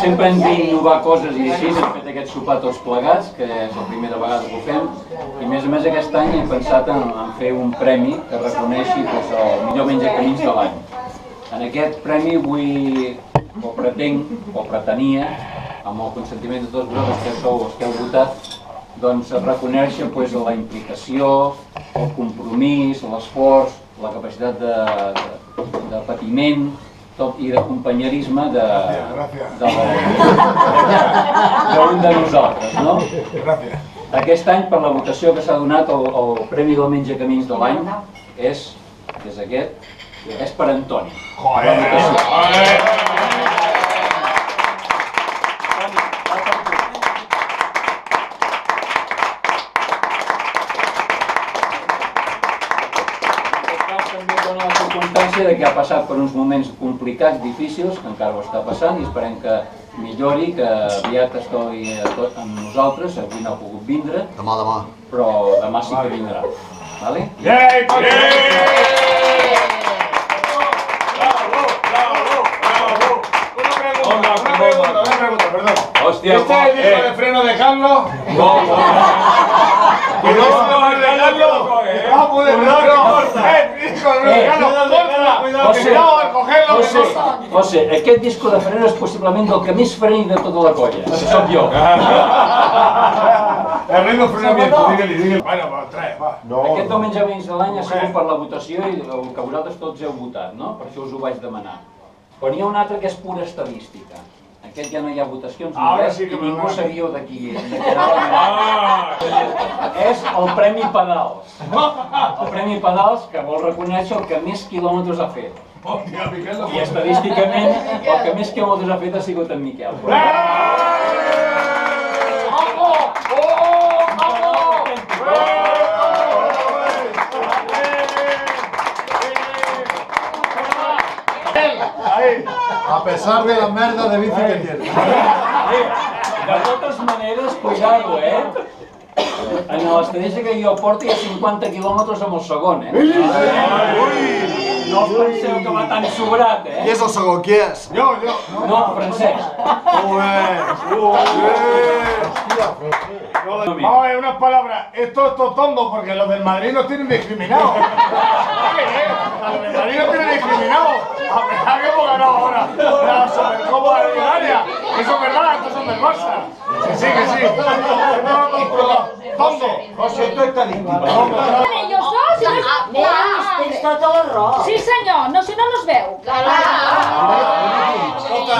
sempre hem d'innovar coses i així, hem fet aquest sopar tots plegats, que és la primera vegada que ho fem, i a més a més aquest any hem pensat en, en fer un premi que reconeixi doncs, el millor menjacamins de l'any. En aquest premi vull, o pretenc, o pretenia, amb el consentiment de tots vosaltres que sou els que heu votat, doncs reconèixer pues, la implicació, el compromís, l'esforç, la capacitat de, de, de patiment tot, i de companyerisme de, de, d'un de nosaltres. No? Aquest any, per la votació que s'ha donat, el, el Premi del Menja Camins de l'any és, és aquest, és per Antoni. Joder! Circumstància de que ha passat per uns moments complicats, difícils, que encara ho està passant i esperem que millori, que aviat estigui amb nosaltres, avui no ha pogut vindre. Demà, demà. Però demà sí que vindrà. Vale? Yeah, yeah. Una pregunta, una pregunta, perdón. Hostia, ¿Este es el disco eh. de freno de Carlos? No, no. ¿El disco de Carlos? Vamos de freno. Eh, disco de freno de Carlos. José, José, no- José, aquest disco de freno és possiblement el que més freni de tota la colla. Soc jo. El ritmo de frenamiento, dígale, dígale. Bueno, va, trae, va. Aquest diumenge menys de l'any ha sigut per la votació i el que vosaltres tots heu votat, no? Per això us ho vaig demanar. Però n'hi ha un altre que és pura estadística. Aquest ja no hi ha votacions ni Ara res sí que i ningú sabíeu de qui qui anava. És el Premi Pedals. El Premi Pedals que vol reconèixer el que més quilòmetres ha fet. I estadísticament el que més quilòmetres ha fet ha sigut en Miquel. A pesar de la merda de bici que tiene. De totes maneres, cuidado, eh? En l'estadística que jo que hi ha 50 quilòmetres amb el segon, eh? Ui! Va tan sobrat, I eh? és el segon, qui és? Yo, yo. No, Francesc. Vamos a ver unas palabras. Esto es totondo porque los del Madrid nos tienen discriminados. Los del Madrid nos tienen discriminados. A pesar que hemos ganado ahora la Supercopa de Bulgaria. Eso es verdad, estos son del Barça. Que sí, que sí. No, no, no, Tondo. José, esto está limpio. Ellos dos? Ah, tota la raó. Sí senyor, no, si no no es veu.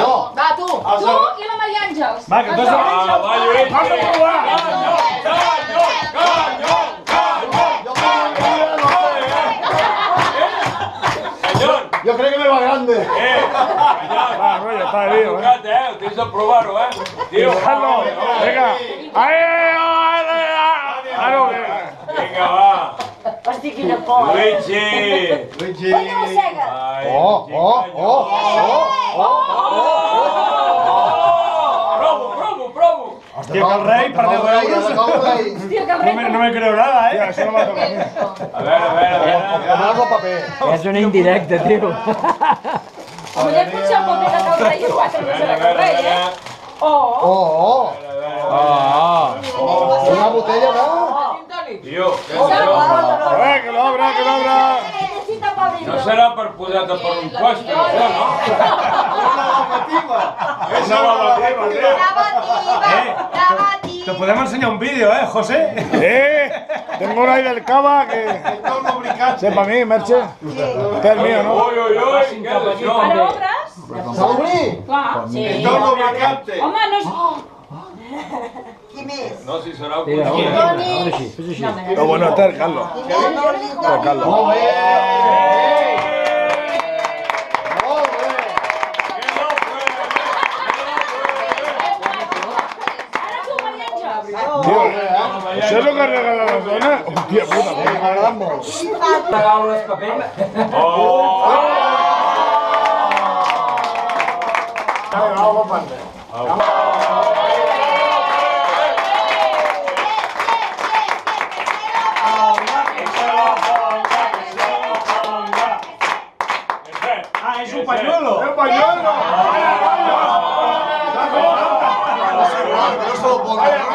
No. Va, tu. Tu i la Maria Àngels. Va, que entonces- Ah, va, Lluís. Vamos a probar. Senyor, Jo crec que me va grande. eh. Va, Roger, está Ha herido, eh. eh? Tens de provar-ho, eh? Déjalo. Venga. Ahí, ahí, ahí. Hosti, quina por. Luigi! Luigi! Que mossega! Oh, oh, oh, oh, oh, oh, Provo, provo, provo! Hòstia, que el rei, per 10 euros! Hòstia, que el rei... No me creu nada, eh? Ja, això no m'ha tocat. A veure, a veure, a veure... Paper. És un indirecte, tio. Volia punxar el paper de Cal Rei i quatre no serà Cal Rei, eh? Oh! Oh, oh! Oh, oh! Una botella, no? De... Tio, A ver, que lo abra, que lo abra. No serà per posar-te per un puesto, això, no? Esa lavativa, tío. Te podemos enseñar un vídeo, ¿eh, José? Eh, tengo una ahí del cava que... Sepa a mí, Merche. Que es el mío, ¿no? Ui, ui, ui, què és això? ara obres? S'ha d'obrir? Clar. Sí. Home, no és... Qui més? No, si serà un. Lo bueno está el Carlos. El Carlos. ¿eso es lo que regala la zona? Hostia puta. Els papers. Dale, vamos por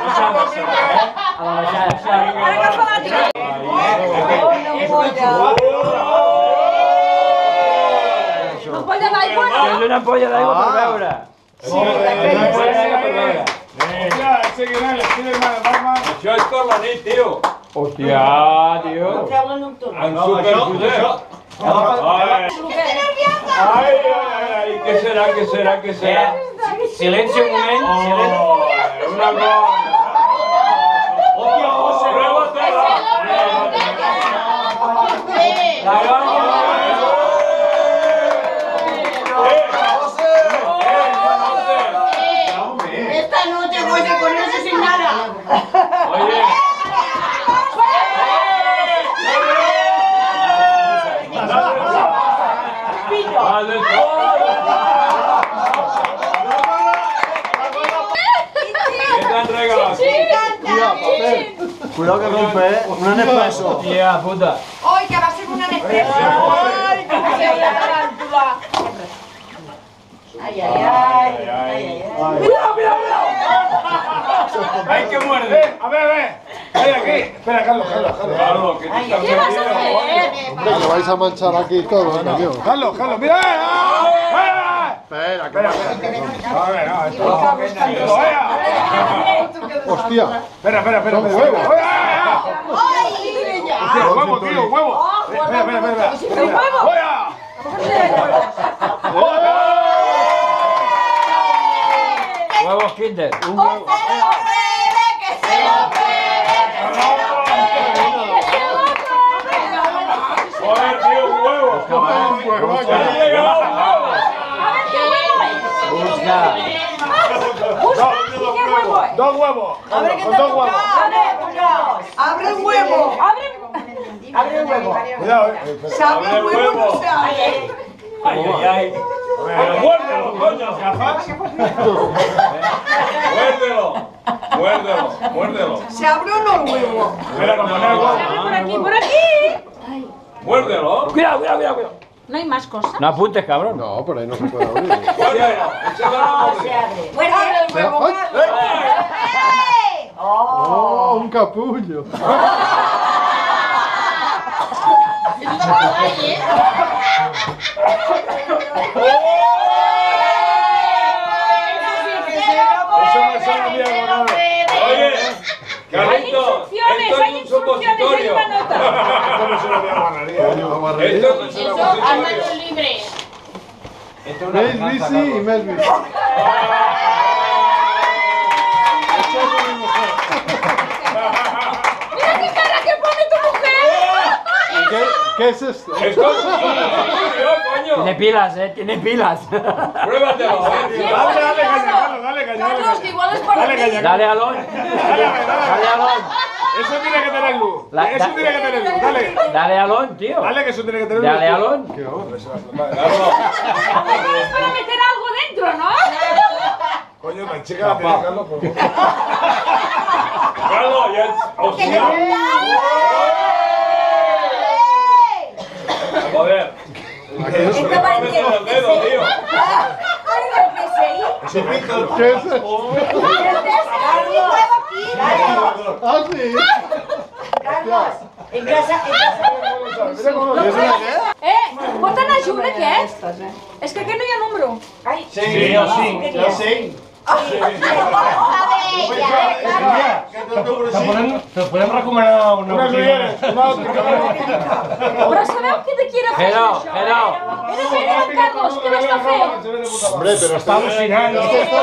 quant adelante? A la baixada. Ara agafa l'altre. Ampolla d'aigua, no? És una ampolla d'aigua per beure. Una ampolla d'aigua per beure. Ya, ese que era el Spiderman de Batman. Això és per la nit, tio. Hòstia, tio. Treure nocturn. En superpoder. Ai, ai, ai, ai, què serà, què serà, què serà? Silenci un moment. Silenci. Una cosa. Tía, papel. Cuidado que rompe, ¿eh? Un Nespresso. Hòstia puta. Que va a ser una Nespresso. Ay. Ay, ay, ay. Ay, ay, ay. ¡Ay, que muerde! A ver, a ver. Ven aquí. Espera, Carlos, Carlos, Carlos. Carlos, que te estás ¿Qué vas a perdiendo. hacer? Hombre, que vais a manchar aquí todo, ¿no, tío? Carlos, Carlos, mira. eh, eh, Espera, Espera, espera. A ver, no, esto. Oye, Hostia. Espera, espera, espera. Tío, huevo, tío, huevo. Espera, espera, espera. huevo? Huevos Kinder. Un huevo. Huevo. ¡Ha llegado un. Dos huevos. Carlos, con dos huevos. Abre el huevo. Abre. Abre el huevo. Cuidado, eh. Se abre el huevo no se abre. ¡Ay, ay, ay! ¡Pero muérdelo, coño! ¡Muérdelo! ¡Muérdelo! ¡Muérdelo! ¿Se abre o no el huevo? Poner el huevo. Abre por aquí, por aquí. ¡Muérdelo! Cuidado, cuidado, cuidado. No hay más cosas. No apuntes, cabrón. No, por ahí no se puede abrir. ¡Muérdelo! ¡Échale la Se abre. Abre el huevo. ¡Ay! ¡Oh, un capullo! Eso me suena bien, Gonzalo. Oye, Hay Carlitos, instrucciones, esto es supositorio. una nota. Esto a es un supositorio. Mace Bici y Melvis. Mira qué cara que pone tu mujer. ¿Qué, ¿Qué es esto? Esto es un supositorio, Tiene coño. pilas, eh. Tiene pilas. Pruébatelo. Dale, dale, dale, caña. dale, Carlos, que igual es para Dale. Dale, Alon. Dale, dale, Dale, dale. Alon. Eso tiene que tener luz. La- Eso da- tiene que tener luz. Dale. Dale, Alon, tío. Dale, que eso tiene que tener luz. Dale, Alon. Carlos, Igual es para meter algo dentro, ¿no? Coño, la chica la tiene, Carlos, por favor. Carlos, ya. ¡Hostia! A que Está pareciendo. los dedos, tío. ¿Qué es eso? ¿Qué es eso? Ah, sí. Carlos, en casa... En casa... No, eh, pot anar junt aquest? És que aquest no hi ha número. Ai, sí, sí, el 5, el te podem recomanar una Una botiga. Però sabeu qui de qui era això? Era Carlos, què l'està fent? Hombre, pero está... al·lucinant.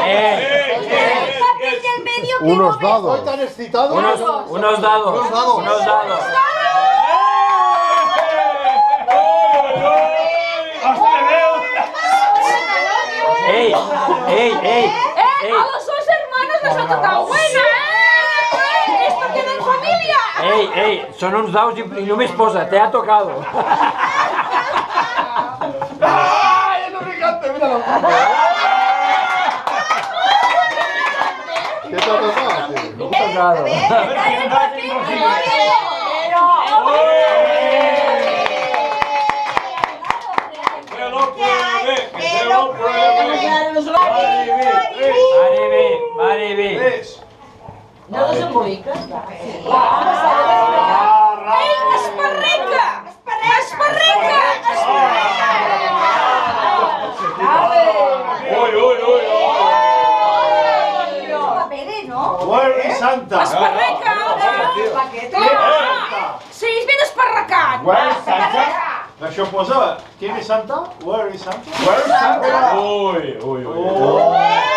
Eh. del medio que Unos no dados. ¿Estoy tan excitado? Unos, unos dados. Unos dados. Unos dados. ¡Ey! ¡Ey! ¡Ey! Eh, a los dos hermanos les ha tocado buena, eh! Ei, ei, són uns daus i, i només posa, te ha tocado. ¡Ay, el lubricante! ¡Míralo! ¿Qué te ha tocado? tío? Tocado. Que lo pruebe, que se lo pruebe. bé. Més. No desemboliques? Va, sí. Va, va, ah, ah, ah. Ei, esparreca! Esparreca! Esparreca! Esparreca! Ui, ui, ui, ui! no? Guardi eh? Santa! Esparreca! Sí, és ben esparrecat! Guardi Santa! Això posa... Qui és Santa? Guardi Santa? Guardi Santa! Ui, ui, ui! Oh.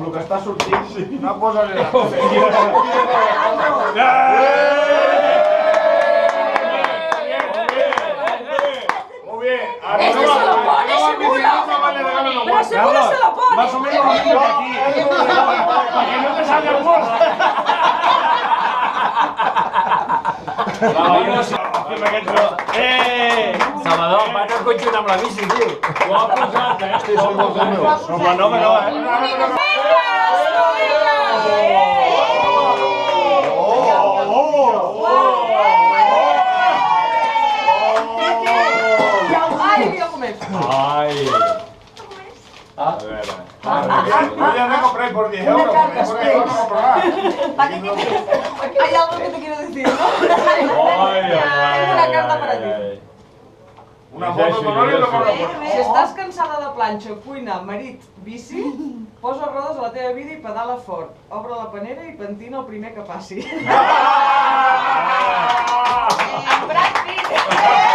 el que està sortint, no posa-li la Muy bien. Este no se lo va- pone, no va seguro. Pero va. seguro se lo pone. Más o menos lo mismo que aquí. Para que no te salga el bolso. Eh! Salvador, vas al conjunt amb la bici, tio. Ho ha posat, eh? Sí, són els meus. No, home, no, eh? Ay. A ver. Yo ya me compré por 10 euros. porque por 10 euros no. Hay algo que te quiero decir, ¿no? Ay, ay, ay. Una carta ay, para ay, ti. Una foto con Oli y lo compro por Si estàs cansada de planxa, cuina, marit, bici, posa rodes a la teva vida i pedala fort. Obre la panera i pentina el primer que passi. Ah! Brad Pitt!